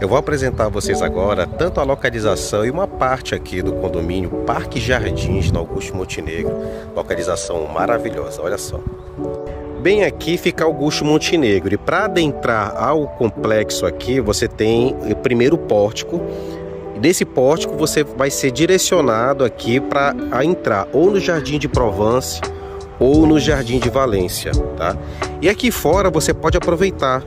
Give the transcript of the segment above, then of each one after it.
Eu vou apresentar a vocês agora tanto a localização e uma parte aqui do condomínio Parque Jardins no Augusto Montenegro. Localização maravilhosa, olha só. Bem aqui fica Augusto Montenegro e para adentrar ao complexo aqui você tem o primeiro pórtico. Desse pórtico você vai ser direcionado aqui para entrar ou no Jardim de Provence ou no Jardim de Valência, tá? E aqui fora você pode aproveitar,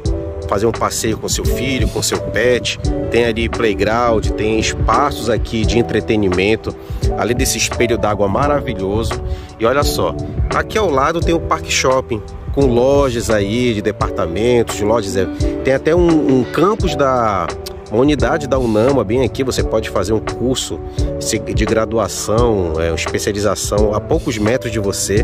fazer um passeio com seu filho, com seu pet. Tem ali playground, tem espaços aqui de entretenimento, além desse espelho d'água maravilhoso. E olha só, aqui ao lado tem o Parque Shopping, com lojas aí de departamentos, de lojas. É, tem até um, um campus da uma unidade da Unama, bem aqui, você pode fazer um curso de graduação, é, especialização a poucos metros de você.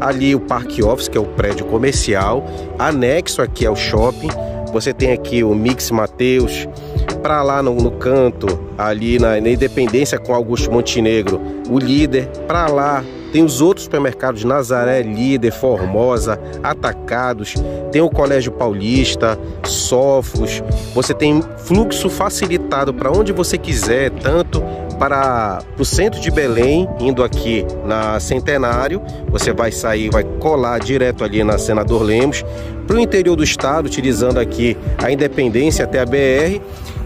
Ali o Parque Office, que é o prédio comercial, anexo aqui ao shopping. Você tem aqui o Mix Mateus, para lá no, no, canto, ali na, na Independência com Augusto Montenegro, o líder, para lá tem os outros supermercados Nazaré, Líder, Formosa, Atacados, tem o Colégio Paulista, Sofos. Você tem fluxo facilitado para onde você quiser, tanto para o centro de Belém, indo aqui na Centenário, você vai sair, vai colar direto ali na Senador Lemos, para o interior do estado, utilizando aqui a Independência até a BR,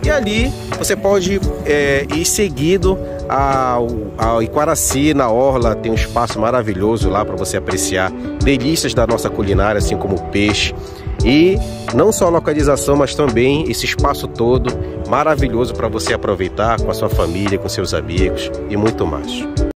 e ali você pode é, ir seguido ao, ao Iquaraci, na Orla, tem um espaço maravilhoso lá para você apreciar delícias da nossa culinária, assim como peixe. E não só a localização, mas também esse espaço todo maravilhoso para você aproveitar com a sua família, com seus amigos e muito mais.